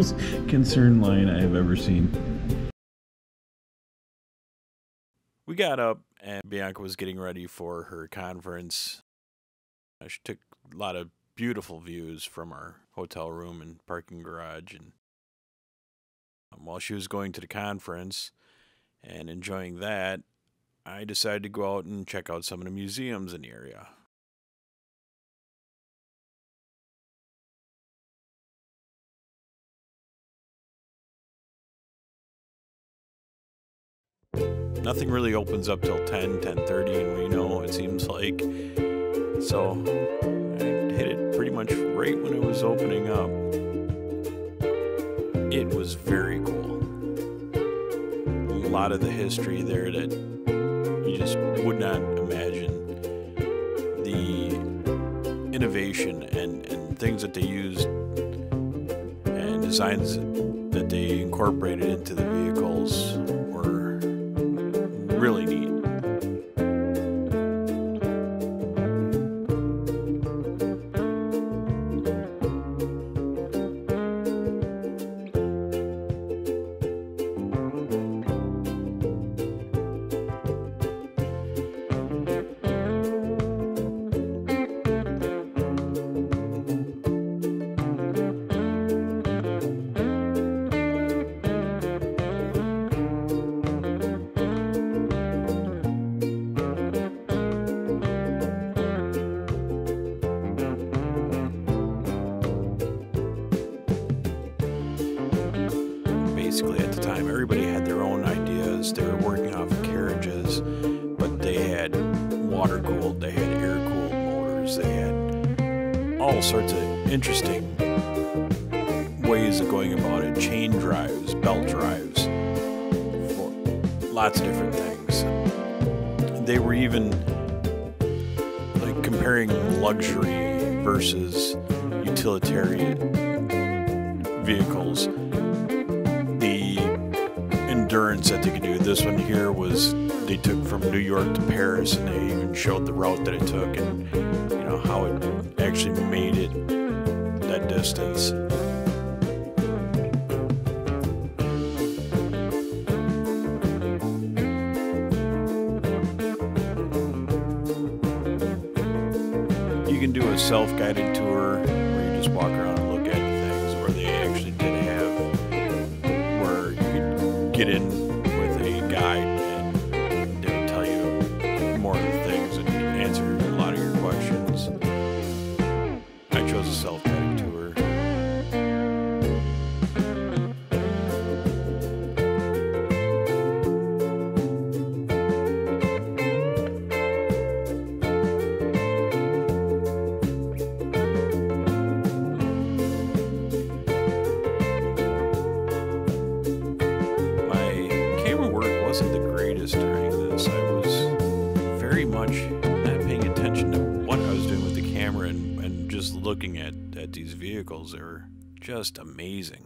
Most concerned I have ever seen. We got up, and Bianca was getting ready for her conference. Uh, She took a lot of beautiful views from our hotel room and parking garage. And um, while she was going to the conference and enjoying that, I decided to go out and check out some of the museums in the area. Nothing really opens up till 10, 10.30 in Reno, it seems like. So I hit it pretty much right when it was opening up. It was very cool. A lot of the history there that you just would not imagine. The innovation and, and things that they used and designs that they incorporated into the vehicles really neat. Basically at the time. Everybody had their own ideas. They were working off of carriages, but they had water cooled, they had air cooled motors, they had all sorts of interesting ways of going about it chain drives, belt drives, lots of different things. They were even like comparing luxury versus utilitarian that they could do. This one here was they took from New York to Paris, and they even showed the route that it took, and you know how it actually made it that distance. You can do a self-guided tour where you just walk around and look at things, where they actually did have where you get in just amazing.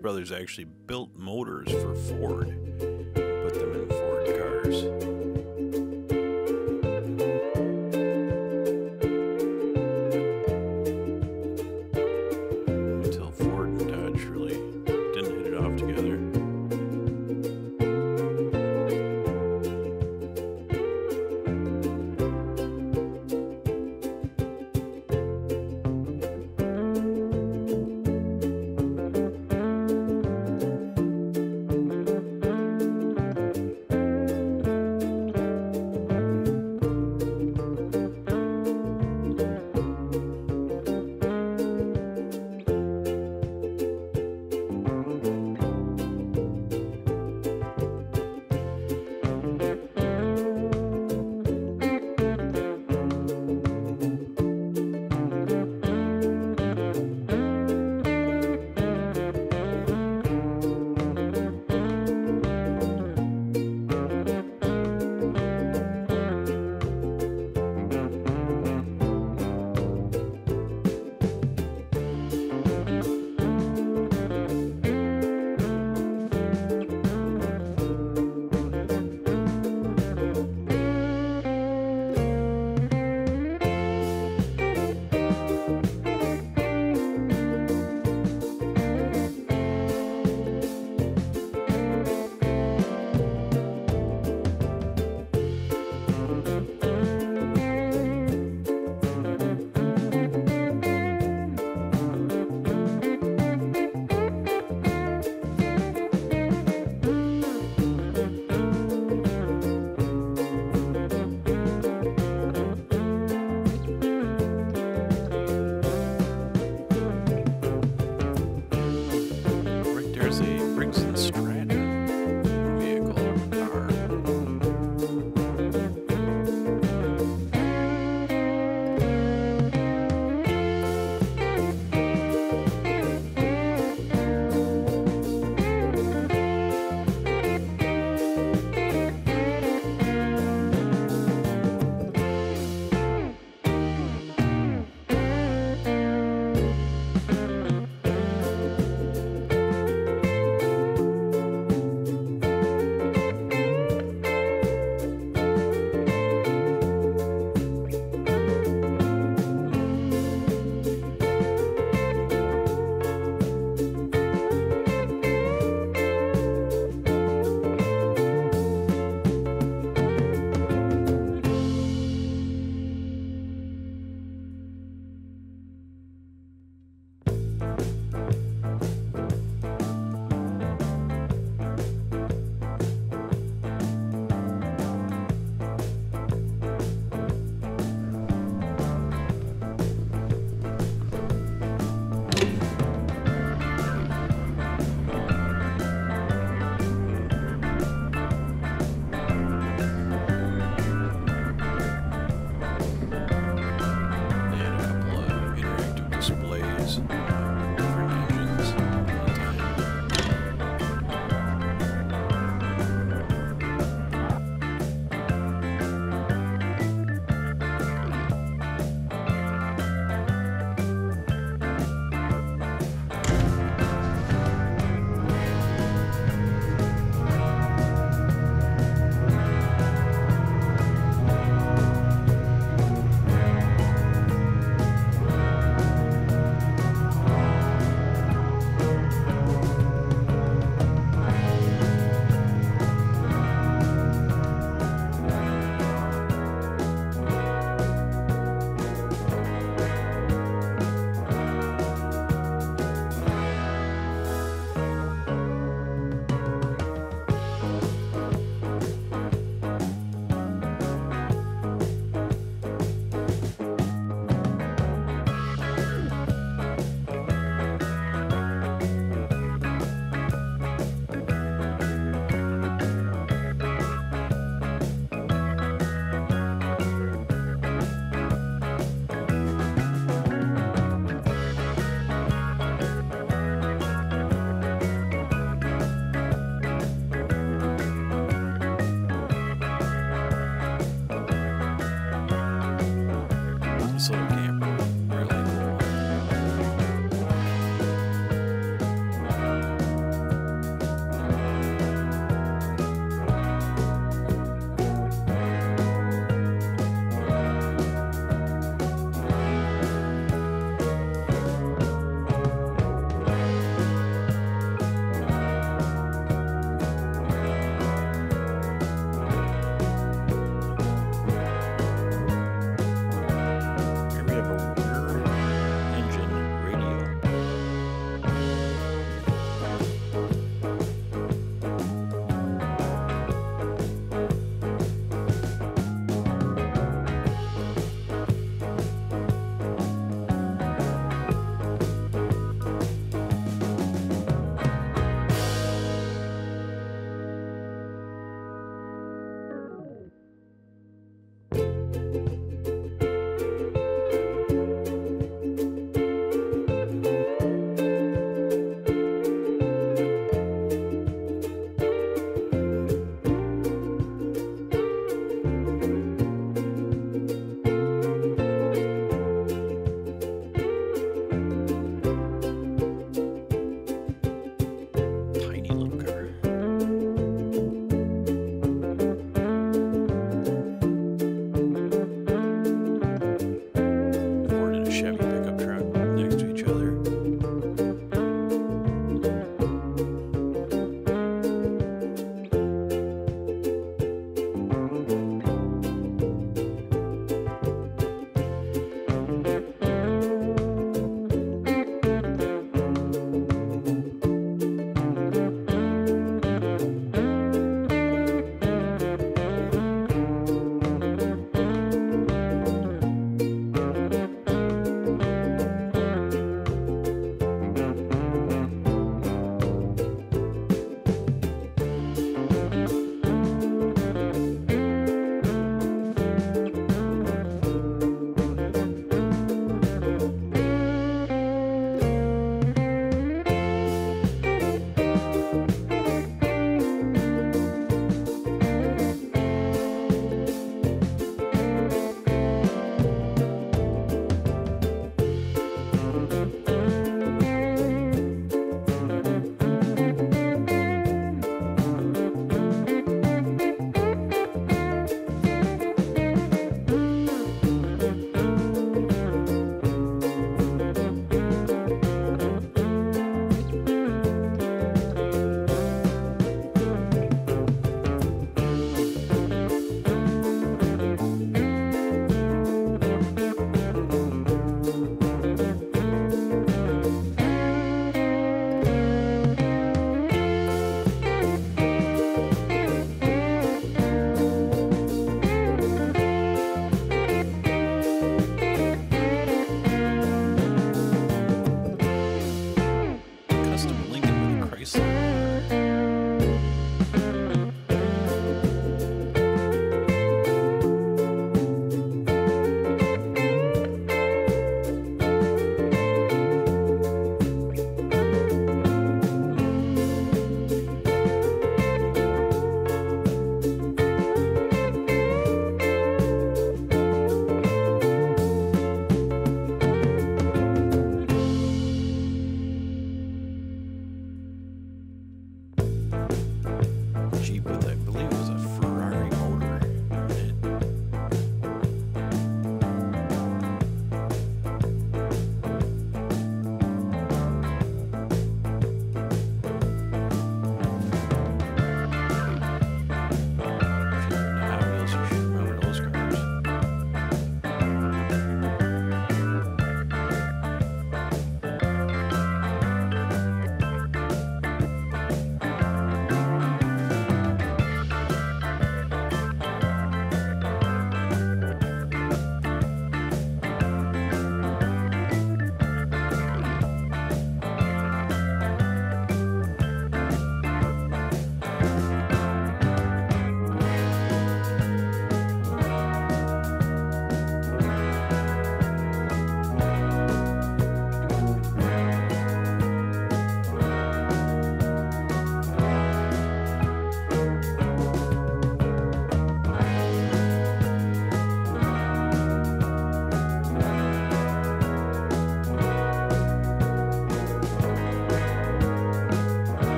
Brothers actually built motors for Ford,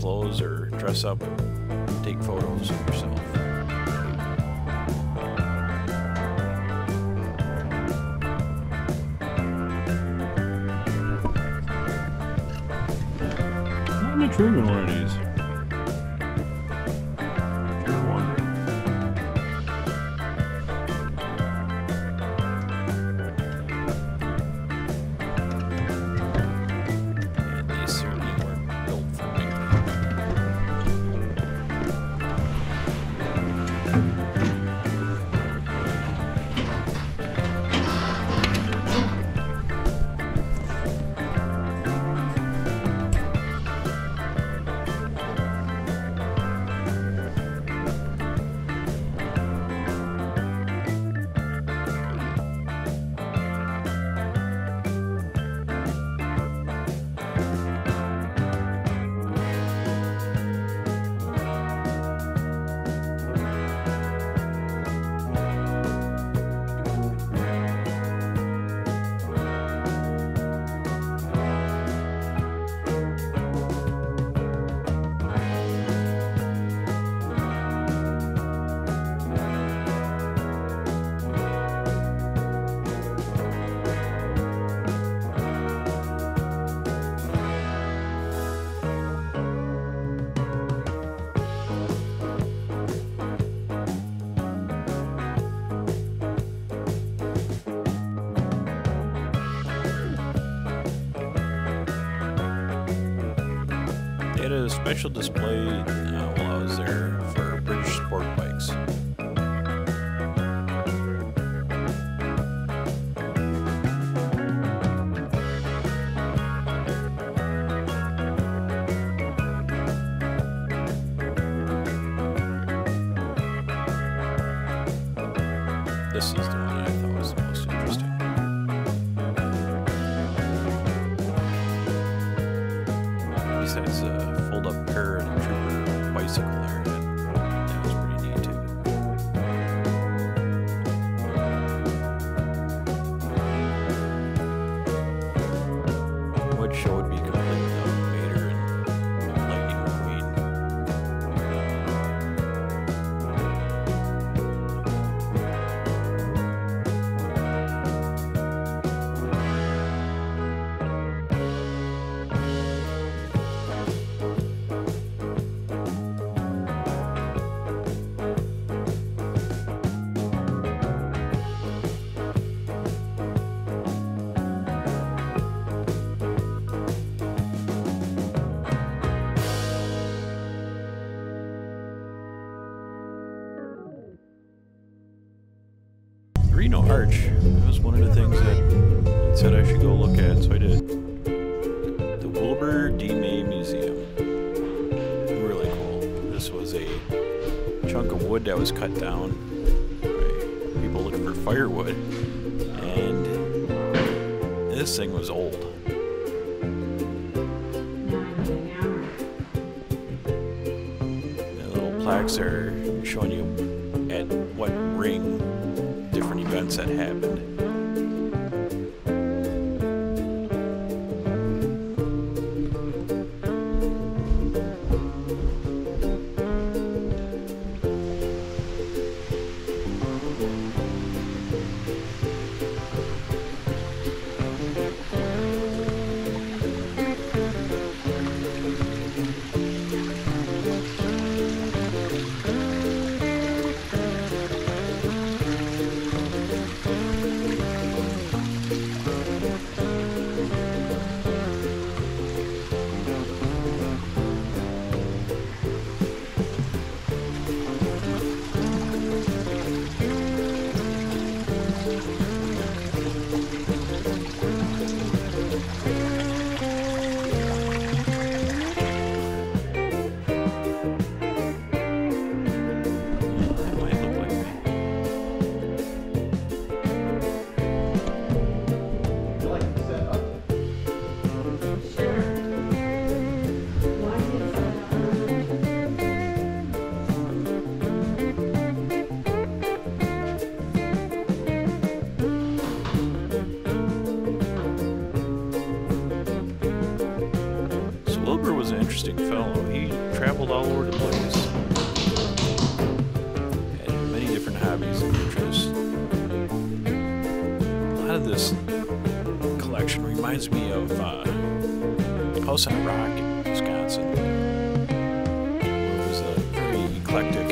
clothes or dress up, take photos of yourself. I'm not trimming one of these. Special display uh, while I was there for British sport bikes. This is the one I thought was the most interesting. Besides a of wood that was cut down by people looking for firewood. And this thing was old. The little plaques are showing you at what ring different events that happened. reminds me of uh, House on a Rock in Wisconsin. It was a very eclectic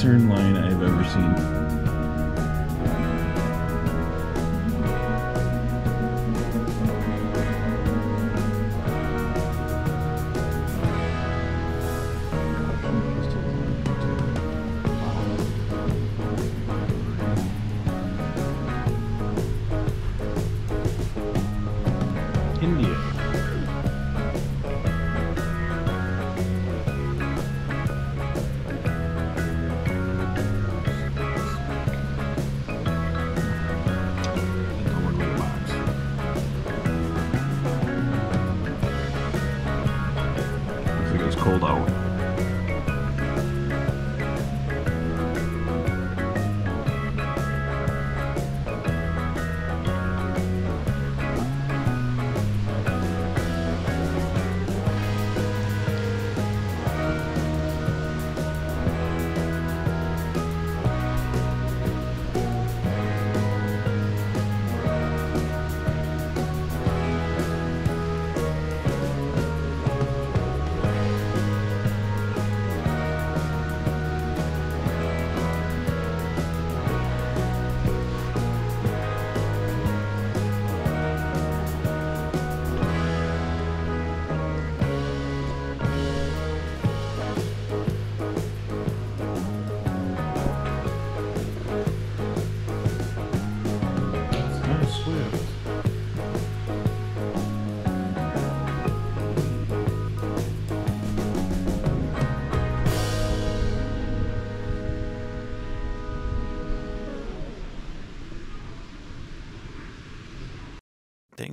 Western line I've ever seen.